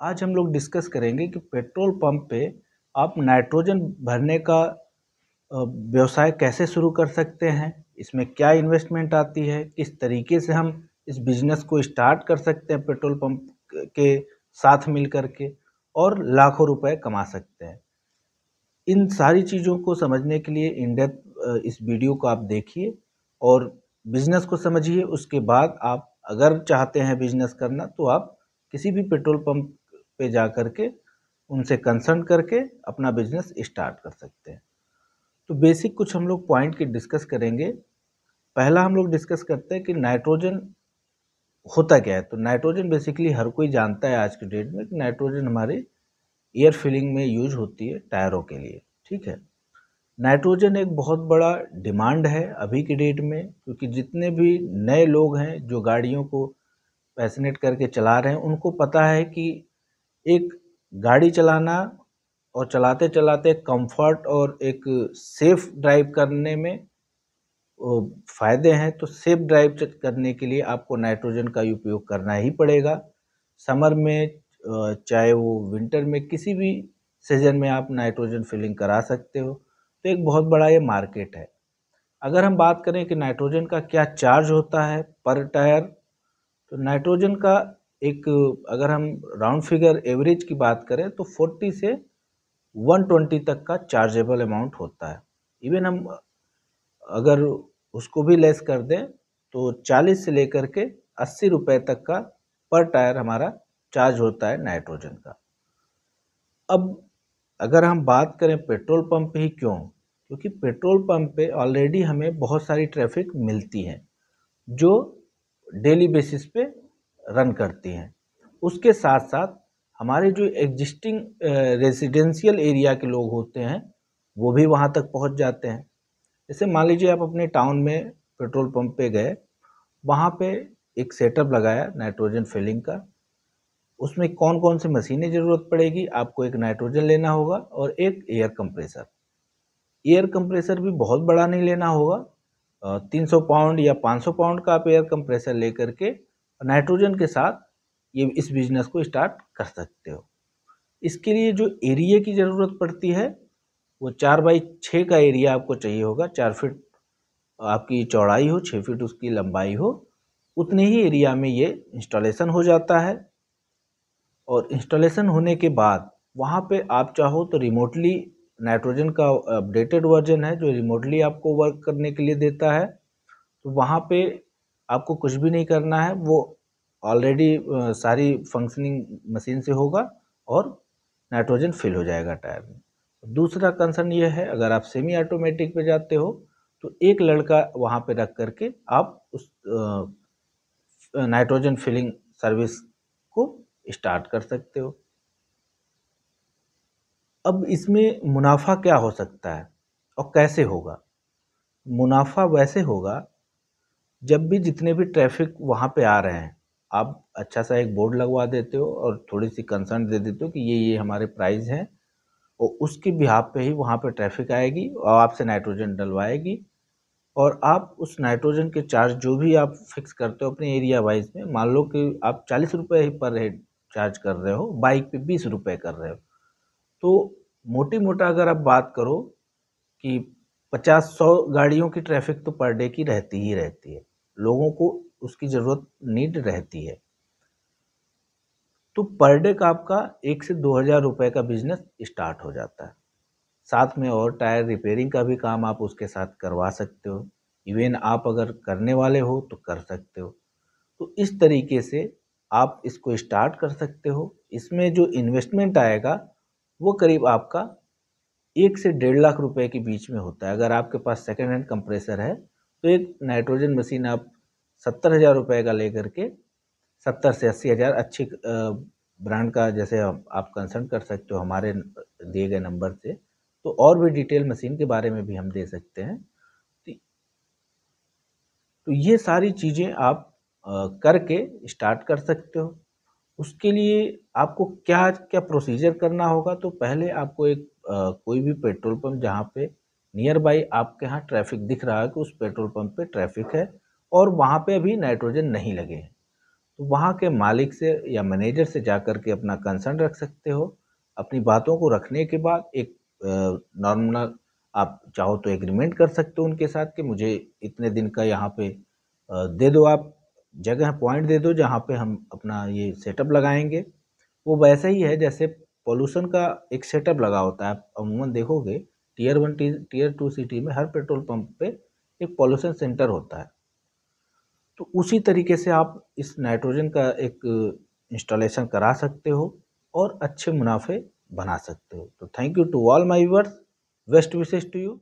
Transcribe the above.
आज हम लोग डिस्कस करेंगे कि पेट्रोल पंप पे आप नाइट्रोजन भरने का व्यवसाय कैसे शुरू कर सकते हैं? इसमें क्या इन्वेस्टमेंट आती है? किस तरीके से हम इस बिज़नेस को स्टार्ट कर सकते हैं पेट्रोल पंप के साथ मिल कर के और लाखों रुपए कमा सकते हैं। इन सारी चीज़ों को समझने के लिए इन डेप्थ इस वीडियो को आप देखिए और बिज़नेस को समझिए। उसके बाद आप अगर चाहते हैं बिज़नेस करना तो आप किसी भी पेट्रोल पंप पे जा कर के उनसे कंसल्ट करके अपना बिज़नेस स्टार्ट कर सकते हैं। तो बेसिक कुछ हम लोग पॉइंट की डिस्कस करेंगे। पहला हम लोग डिस्कस करते हैं कि नाइट्रोजन होता क्या है? तो नाइट्रोजन बेसिकली हर कोई जानता है आज के डेट में कि नाइट्रोजन हमारे एयर फिलिंग में यूज़ होती है टायरों के लिए, ठीक है? नाइट्रोजन एक बहुत बड़ा डिमांड है अभी की डेट में, क्योंकि जितने भी नए लोग हैं जो गाड़ियों को पैसनेट करके चला रहे हैं, उनको पता है कि एक गाड़ी चलाना और चलाते चलाते कंफर्ट और एक सेफ़ ड्राइव करने में फ़ायदे हैं। तो सेफ़ ड्राइव करने के लिए आपको नाइट्रोजन का उपयोग करना ही पड़ेगा। समर में चाहे वो विंटर में किसी भी सीज़न में आप नाइट्रोजन फिलिंग करा सकते हो। तो एक बहुत बड़ा ये मार्केट है। अगर हम बात करें कि नाइट्रोजन का क्या चार्ज होता है पर टायर तो नाइट्रोजन का एक, अगर हम राउंड फिगर एवरेज की बात करें तो 40 से 120 तक का चार्जेबल अमाउंट होता है। इवन हम, अगर उसको भी लेस कर दें तो 40 से लेकर के अस्सी रुपये तक का पर टायर हमारा चार्ज होता है नाइट्रोजन का। अब, अगर हम बात करें पेट्रोल पंप ही क्यों? क्योंकि पेट्रोल पंप पे ऑलरेडी हमें बहुत सारी ट्रैफ़िक मिलती है, जो डेली बेसिस पे रन करती हैं। उसके साथ साथ हमारे जो एग्जिस्टिंग रेजिडेंशियल एरिया के लोग होते हैं, वो भी वहाँ तक पहुँच जाते हैं। जैसे मान लीजिए आप अपने टाउन में पेट्रोल पंप पे गए, वहाँ पे एक सेटअप लगाया नाइट्रोजन फिलिंग का। उसमें कौन कौन सी मशीनें ज़रूरत पड़ेगी? आपको एक नाइट्रोजन लेना होगा और एक एयर कंप्रेसर एयर कंप्रेसर भी बहुत बड़ा नहीं लेना होगा। तीन सौ पाउंड या पाँच सौ पाउंड का आप एयर कंप्रेसर लेकर के नाइट्रोजन के साथ ये इस बिज़नेस को स्टार्ट कर सकते हो। इसके लिए जो एरिया की ज़रूरत पड़ती है, वो चार बाई छः का एरिया आपको चाहिए होगा। चार फिट आपकी चौड़ाई हो छः फिट उसकी लंबाई हो, उतने ही एरिया में ये इंस्टॉलेशन हो जाता है। और इंस्टॉलेशन होने के बाद वहाँ पे आप चाहो तो रिमोटली नाइट्रोजन का अपडेटेड वर्जन है, जो रिमोटली आपको वर्क करने के लिए देता है। तो वहाँ पे आपको कुछ भी नहीं करना है, वो ऑलरेडी सारी फंक्शनिंग मशीन से होगा और नाइट्रोजन फिल हो जाएगा टायर में। दूसरा कंसर्न ये है, अगर आप सेमी ऑटोमेटिक पे जाते हो तो एक लड़का वहाँ पे रख करके आप उस नाइट्रोजन फिलिंग सर्विस को स्टार्ट कर सकते हो। अब इसमें मुनाफा क्या हो सकता है और कैसे होगा? मुनाफा वैसे होगा जब भी जितने भी ट्रैफ़िक वहाँ पे आ रहे हैं, आप अच्छा सा एक बोर्ड लगवा देते हो और थोड़ी सी कंसर्न दे देते हो कि ये ये हमारे प्राइस हैं, और उसके बिहार पे ही वहाँ पे ट्रैफ़िक आएगी और आपसे नाइट्रोजन डलवाएगी और आप उस नाइट्रोजन के चार्ज जो भी आप फिक्स करते हो अपने एरिया वाइज में, मान लो कि आप चालीस रुपये ही पर हेड चार्ज कर रहे हो बाइक पे बीस रुपये कर रहे हो तो मोटी मोटा अगर आप बात करो कि पचास सौ गाड़ियों की ट्रैफ़िक तो पर डे की रहती ही रहती है। लोगों को उसकी ज़रूरत नीड रहती है। तो पर डे का आपका एक से दो हज़ार रुपये का बिज़नेस स्टार्ट हो जाता है। साथ में और टायर रिपेयरिंग का भी काम आप उसके साथ करवा सकते हो। इवन आप अगर करने वाले हो तो कर सकते हो। तो इस तरीके से आप इसको स्टार्ट कर सकते हो। इसमें जो इन्वेस्टमेंट आएगा, वो करीब आपका एक से डेढ़ लाख रुपए के बीच में होता है। अगर आपके पास सेकेंड हैंड कंप्रेसर है तो एक नाइट्रोजन मशीन आप सत्तर हज़ार रुपये का लेकर के सत्तर से अस्सी हज़ार अच्छी ब्रांड का जैसे आप कंसल्ट कर सकते हो हमारे दिए गए नंबर से। तो और भी डिटेल मशीन के बारे में भी हम दे सकते हैं। तो ये सारी चीज़ें आप करके स्टार्ट कर सकते हो। उसके लिए आपको क्या क्या प्रोसीजर करना होगा? तो पहले आपको एक कोई भी पेट्रोल पंप जहाँ पे नियर बाई आपके यहाँ ट्रैफ़िक दिख रहा है कि उस पेट्रोल पंप पे ट्रैफ़िक है और वहाँ पे अभी नाइट्रोजन नहीं लगे हैं। तो वहाँ के मालिक से या मैनेजर से जा कर के अपना कंसर्न रख सकते हो। अपनी बातों को रखने के बाद एक नॉर्मल आप चाहो तो एग्रीमेंट कर सकते हो उनके साथ कि मुझे इतने दिन का यहाँ पे दे दो आप जगह पॉइंट दे दो जहाँ पे हम अपना ये सेटअप लगाएँगे। वो वैसा ही है जैसे पोल्यूशन का एक सेटअप लगा होता है। आप अमूमन देखोगे tier one, T, tier two city में हर पेट्रोल पंप पे एक पॉल्यूशन सेंटर होता है। तो उसी तरीके से आप इस नाइट्रोजन का एक इंस्टॉलेशन करा सकते हो और अच्छे मुनाफे बना सकते हो। तो thank you to all my viewers best wishes to you.